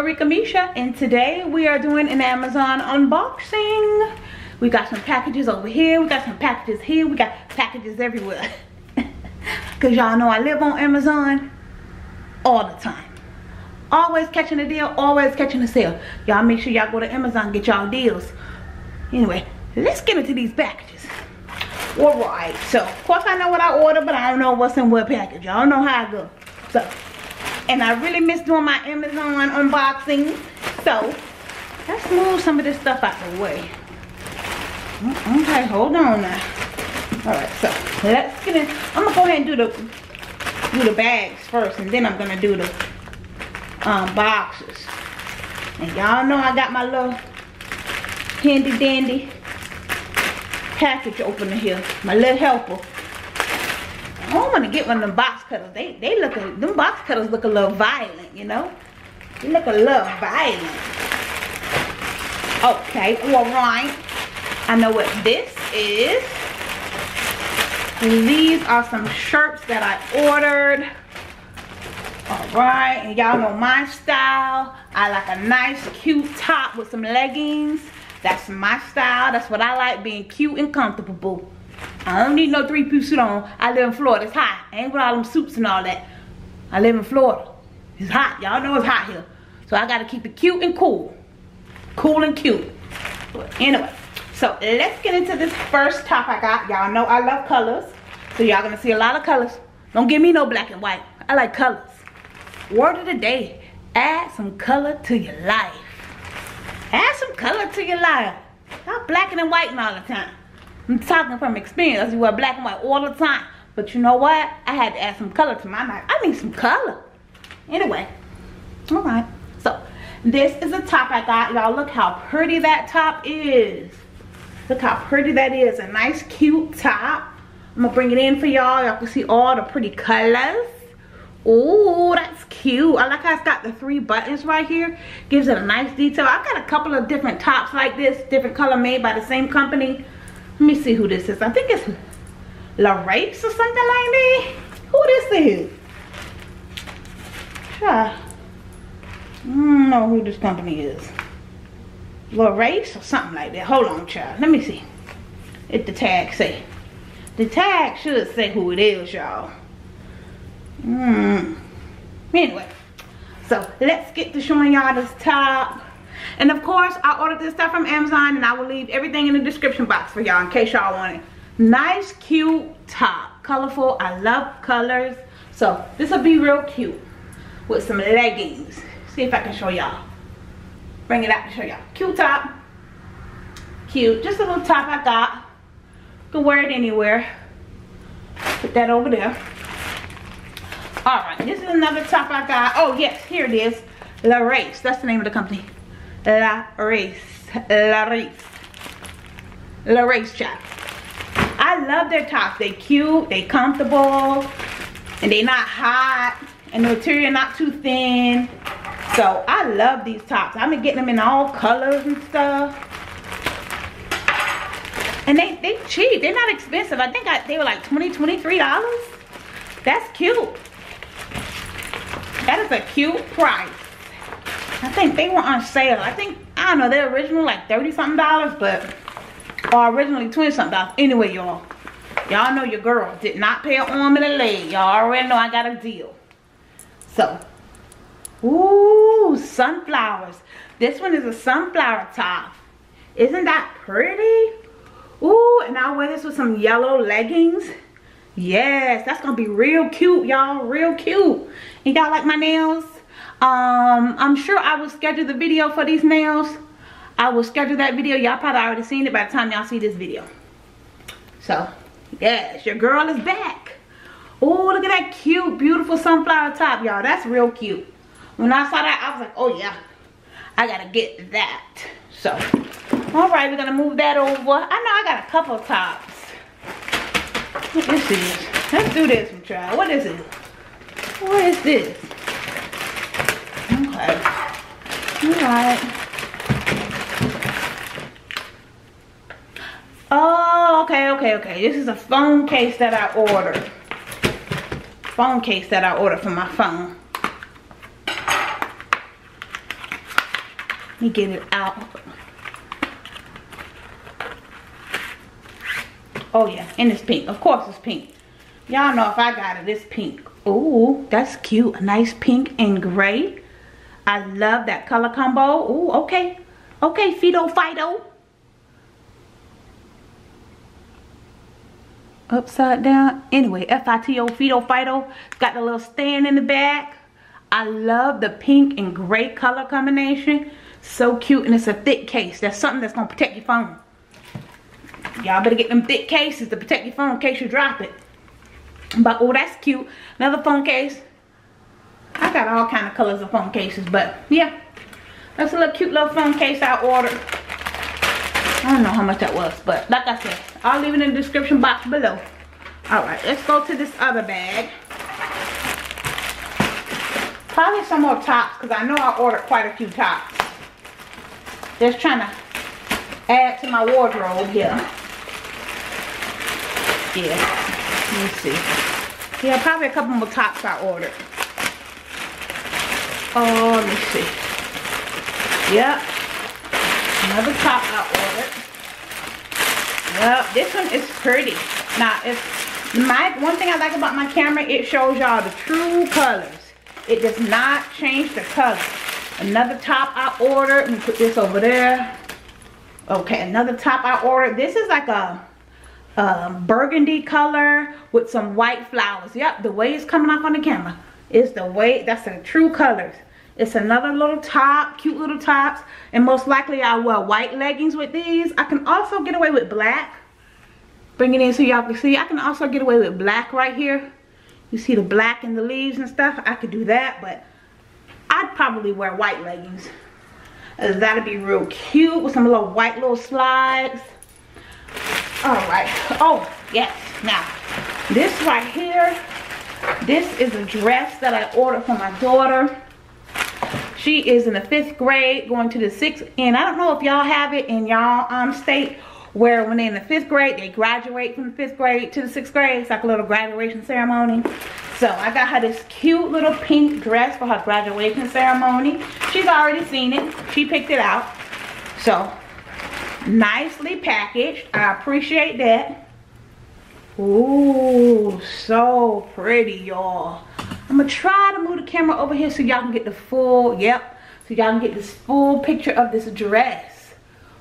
Arickamisha and today we are doing an Amazon unboxing. We got some packages over here, we got some packages here, we got packages everywhere. Cause y'all know I live on Amazon all the time. Always catching a deal, always catching a sale. Y'all make sure y'all go to Amazon get y'all deals. Anyway, let's get into these packages. Alright, so of course I know what I ordered, but I don't know what's in what package. Y'all know how I go. So and I really miss doing my Amazon unboxing. So let's move some of this stuff out the way. Okay, hold on now. All right, so let's get in. I'm gonna go ahead and do the do the bags first, and then I'm gonna do the um, boxes. And y'all know I got my little handy dandy package opener here, my little helper. I don't want to get one of them box cutters. They they look a, them box cutters look a little violent, you know. They look a little violent. Okay, all right. I know what this is. These are some shirts that I ordered. All right, and y'all know my style. I like a nice, cute top with some leggings. That's my style. That's what I like, being cute and comfortable. I don't need no three-piece suit on. I live in Florida. It's hot. I ain't with all them suits and all that. I live in Florida. It's hot. Y'all know it's hot here. So I got to keep it cute and cool. Cool and cute. But anyway, so let's get into this first top I got. Y'all know I love colors. So y'all going to see a lot of colors. Don't give me no black and white. I like colors. Word of the day. Add some color to your life. Add some color to your life. Not black and white all the time. I'm talking from experience. You wear black and white all the time. But you know what? I had to add some color to my life. I need some color. Anyway. Alright. So, this is a top I got. Y'all look how pretty that top is. Look how pretty that is. A nice cute top. I'm to bring it in for y'all. Y'all can see all the pretty colors. Oh, that's cute. I like how it's got the three buttons right here. Gives it a nice detail. I've got a couple of different tops like this. Different color made by the same company. Let me see who this is. I think it's La Rapes or something like that. Who this is? Huh. I don't know who this company is. La Rapes or something like that. Hold on, child. Let me see. If the tag say. The tag should say who it is, y'all. Hmm. Anyway. So, let's get to showing y'all this top. And of course, I ordered this stuff from Amazon and I will leave everything in the description box for y'all in case y'all want it. Nice, cute top. Colorful. I love colors. So this will be real cute with some leggings. See if I can show y'all. Bring it out to show y'all. Cute top. Cute. Just a little top I got. Can wear it anywhere. Put that over there. Alright, this is another top I got. Oh yes, here it is. La Race. That's the name of the company. La Race. La Race. La Race chap. I love their tops. They cute, they comfortable, and they not hot, and the material not too thin. So I love these tops. I've been getting them in all colors and stuff. And they they cheap. They're not expensive. I think I, they were like $20, $23. That's cute. That is a cute price. I think they were on sale. I think, I don't know, they're original like 30 something dollars, but, or originally 20 something dollars. Anyway, y'all, y'all know your girl did not pay an arm and a leg. Y'all already know I got a deal. So, ooh, sunflowers. This one is a sunflower top. Isn't that pretty? Ooh, and I'll wear this with some yellow leggings. Yes, that's gonna be real cute, y'all. Real cute. And y'all like my nails? Um, I'm sure I will schedule the video for these nails. I will schedule that video. Y'all probably already seen it by the time y'all see this video. So, yes, your girl is back. Oh, look at that cute, beautiful sunflower top, y'all. That's real cute. When I saw that, I was like, oh yeah, I gotta get that. So, all right, we're gonna move that over. I know I got a couple tops. What this is? Let's do this one, try. What is it? What is this? Okay. Alright. Oh, okay, okay, okay. This is a phone case that I ordered. Phone case that I ordered for my phone. Let me get it out. Oh yeah, and it's pink. Of course it's pink. Y'all know if I got it, it's pink. Ooh, that's cute. A nice pink and gray. I love that color combo. Ooh, okay. Okay, Fito Fito. Upside down. Anyway, F-I-T-O, Fito Fito. Got the little stand in the back. I love the pink and gray color combination. So cute, and it's a thick case. That's something that's gonna protect your phone. Y'all better get them thick cases to protect your phone in case you drop it. But, oh, that's cute. Another phone case. I got all kind of colors of phone cases, but yeah. That's a little cute little phone case I ordered. I don't know how much that was, but like I said, I'll leave it in the description box below. Alright, let's go to this other bag. Probably some more tops, because I know I ordered quite a few tops. Just trying to add to my wardrobe here. Yeah. Let me see. Yeah, probably a couple more tops I ordered. Oh, let me see. Yep. Another top I ordered. Yep, this one is pretty. Now, it's my one thing I like about my camera, it shows y'all the true colors. It does not change the color. Another top I ordered. Let me put this over there. Okay, another top I ordered. This is like a burgundy color with some white flowers. Yep, the way it's coming off on the camera is the way, that's the true colors. It's another little top, cute little tops. And most likely I'll wear white leggings with these. I can also get away with black. Bring it in so y'all can see. I can also get away with black right here. You see the black in the leaves and stuff. I could do that, but I'd probably wear white leggings. Uh, that'd be real cute with some little white little slides. All right. Oh, yes. Now, this right here, this is a dress that I ordered for my daughter. She is in the fifth grade, going to the sixth. And I don't know if y'all have it in y'all um, state where when they're in the fifth grade, they graduate from the fifth grade to the sixth grade. It's like a little graduation ceremony. So I got her this cute little pink dress for her graduation ceremony. She's already seen it. She picked it out. So nicely packaged. I appreciate that. Ooh, so pretty, y'all. I'm gonna try to move the camera over here so y'all can get the full, yep, so y'all can get this full picture of this dress.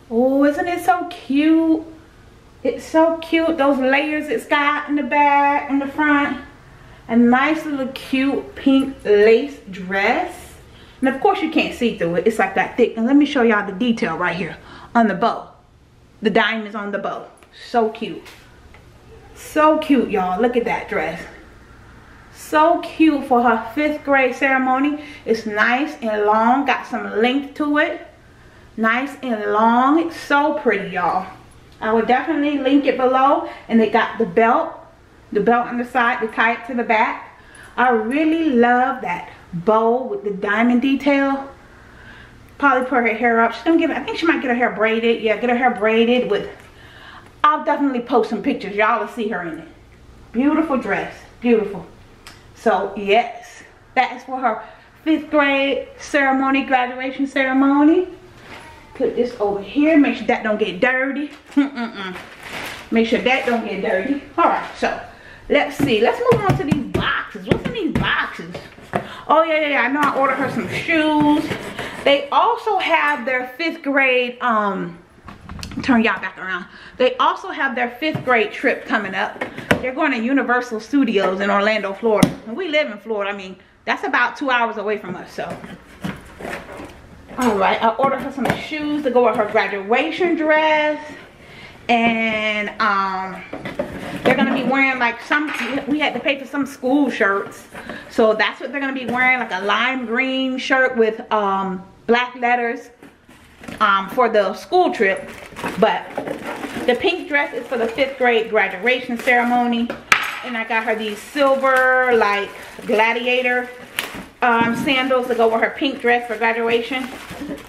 Oh, isn't it so cute? It's so cute. Those layers it's got in the back in the front. A nice little cute pink lace dress. And of course you can't see through it. It's like that thick. And let me show y'all the detail right here on the bow. The diamonds on the bow. So cute. So cute, y'all. Look at that dress. So cute for her fifth grade ceremony. It's nice and long. Got some length to it. Nice and long. It's so pretty, y'all. I will definitely link it below. And it got the belt. The belt on the side to tie it to the back. I really love that bow with the diamond detail probably put her hair up. She's gonna give I think she might get her hair braided. Yeah, get her hair braided with, I'll definitely post some pictures. Y'all will see her in it. Beautiful dress, beautiful. So yes, that is for her fifth grade ceremony, graduation ceremony. Put this over here, make sure that don't get dirty. Make sure that don't get dirty. All right, so let's see. Let's move on to these boxes. What's in these boxes? Oh yeah, yeah, yeah. I know I ordered her some shoes. They also have their fifth grade, um, turn y'all back around. They also have their fifth grade trip coming up. They're going to Universal Studios in Orlando, Florida. And we live in Florida. I mean, that's about two hours away from us, so. All right, I ordered her some shoes to go with her graduation dress. And um, they're gonna be wearing like some, we had to pay for some school shirts. So that's what they're gonna be wearing, like a lime green shirt with um, black letters um, for the school trip. But the pink dress is for the fifth grade graduation ceremony. And I got her these silver like gladiator um, sandals to go with her pink dress for graduation.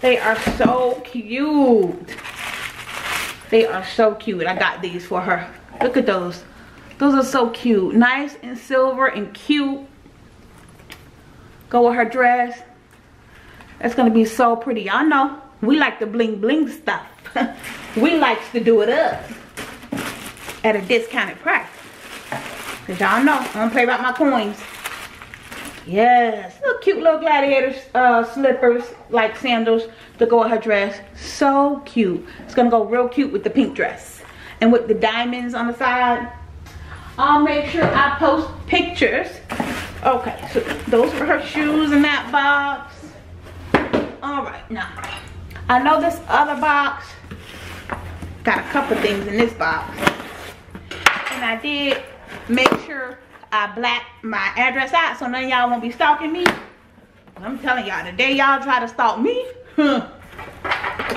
They are so cute. They are so cute. I got these for her. Look at those. Those are so cute. Nice and silver and cute. Go with her dress. That's going to be so pretty. Y'all know. We like the bling bling stuff. we likes to do it up at a discounted price. Cause y'all know, I don't play about my coins. Yes, little cute little gladiator uh, slippers, like sandals to go with her dress. So cute. It's gonna go real cute with the pink dress. And with the diamonds on the side. I'll make sure I post pictures. Okay, so those were her shoes in that box. All right, now, I know this other box got a couple things in this box. And I did make sure I black my address out so none of y'all won't be stalking me. I'm telling y'all, the day y'all try to stalk me, huh.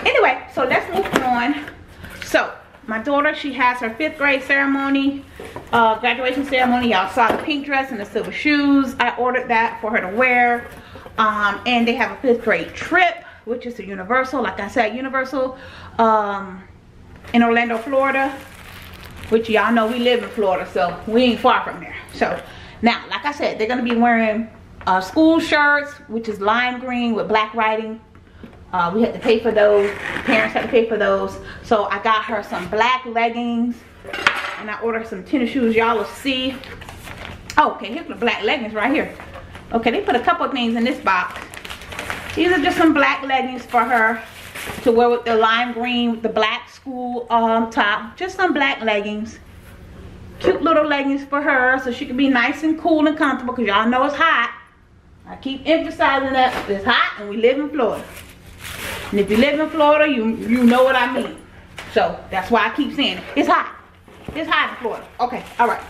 Anyway, so let's move on. So, my daughter, she has her fifth grade ceremony, uh, graduation ceremony. Y'all saw the pink dress and the silver shoes. I ordered that for her to wear. Um, and they have a fifth grade trip, which is to Universal. Like I said, Universal um, in Orlando, Florida which y'all know we live in Florida, so we ain't far from there. So now, like I said, they're gonna be wearing uh, school shirts, which is lime green with black writing. Uh, we had to pay for those. Parents had to pay for those. So I got her some black leggings, and I ordered some tennis shoes. Y'all will see. Oh, okay, here's the black leggings right here. Okay, they put a couple things in this box. These are just some black leggings for her to wear with the lime green, with the black school um, top. Just some black leggings. Cute little leggings for her so she can be nice and cool and comfortable because y'all know it's hot. I keep emphasizing that it's hot and we live in Florida. And if you live in Florida, you, you know what I mean. So that's why I keep saying it. It's hot. It's hot in Florida. Okay, all right.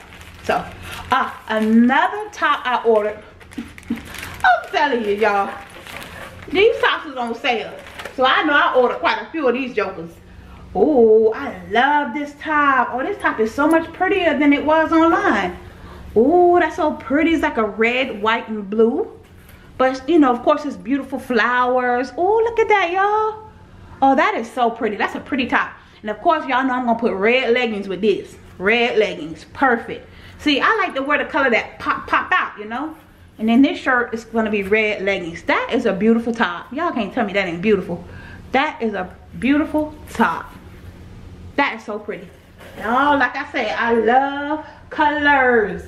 So, uh, another top I ordered. I'm telling you, y'all. These is on sale. So I know I ordered quite a few of these jokers. Oh, I love this top. Oh, this top is so much prettier than it was online. Oh, that's so pretty. It's like a red, white, and blue. But, you know, of course, it's beautiful flowers. Oh, look at that, y'all. Oh, that is so pretty. That's a pretty top. And, of course, y'all know I'm going to put red leggings with this. Red leggings. Perfect. See, I like to wear the color that pop, pop out, you know. And then this shirt is going to be red leggings. That is a beautiful top. Y'all can't tell me that ain't beautiful. That is a beautiful top. That is so pretty. Y'all, like I said, I love colors.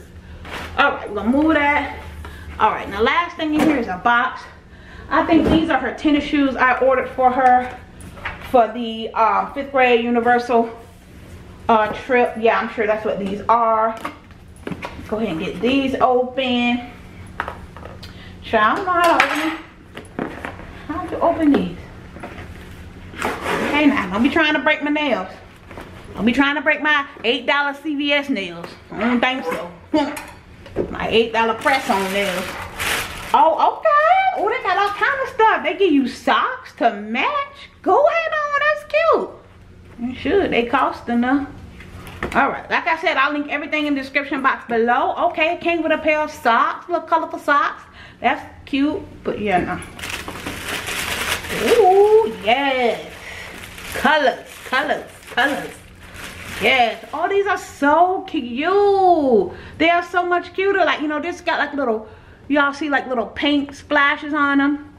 All right, we're going to move that. All right, now last thing in here is a box. I think these are her tennis shoes I ordered for her for the um, fifth grade universal uh, trip. Yeah, I'm sure that's what these are. Go ahead and get these open. I don't know how to open. How to open these? Hey now, don't be trying to break my nails. Don't be trying to break my $8 CVS nails. I don't think so. my $8 press-on nails. Oh, okay. Oh, they got all kind of stuff. They give you socks to match. Go ahead on. That's cute. You should. They cost enough. All right. Like I said, I'll link everything in the description box below. Okay, it came with a pair of socks. Little colorful socks. That's cute, but yeah, no. Ooh, yes. Colors, colors, colors. Yes. Oh, these are so cute. They are so much cuter. Like, you know, this got like little, y'all see like little paint splashes on them.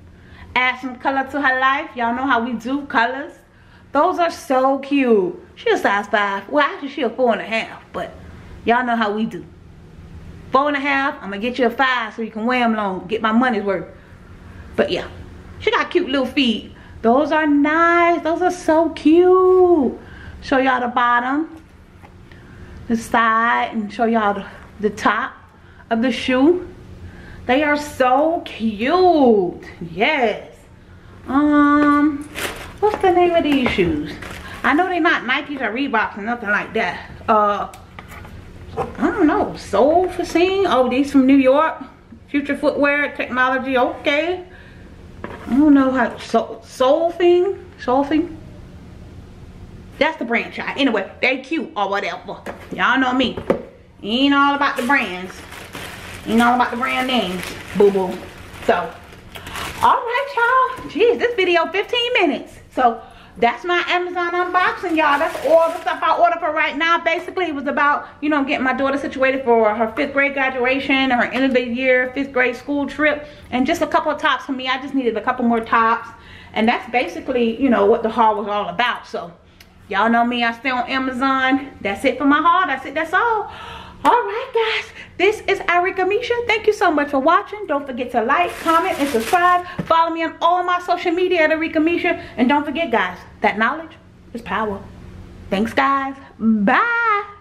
Add some color to her life. Y'all know how we do colors. Those are so cute. She a size five. Well, actually, she a four and a half. But y'all know how we do. Four and a half i'm gonna get you a five so you can wear them long get my money's worth. But yeah she got cute little feet. Those are nice. Those are so cute. Show y'all the bottom the side and show y'all the, the top of the shoe. They are so cute. Yes. Um what's the name of these shoes i know they're not nikes or reeboks or nothing like that uh I don't know, Soul Facine. Oh, these from New York. Future Footwear Technology. Okay. I don't know how. Soul, soul thing? Soul thing? That's the brand, child. Anyway, they cute or whatever. Y'all know me. Ain't all about the brands. Ain't all about the brand names. Boo boo. So, alright, y'all. Jeez, this video 15 minutes. So, that's my Amazon unboxing, y'all. That's all the stuff I ordered for right now. Basically, it was about, you know, getting my daughter situated for her fifth grade graduation, her end of the year fifth grade school trip, and just a couple of tops for me. I just needed a couple more tops. And that's basically, you know, what the haul was all about. So, y'all know me. I stay on Amazon. That's it for my haul. That's it. That's all. All right, guys. This is Arickamisha. Thank you so much for watching. Don't forget to like, comment, and subscribe. Follow me on all my social media at Arickamisha. And don't forget, guys, that knowledge is power. Thanks, guys. Bye.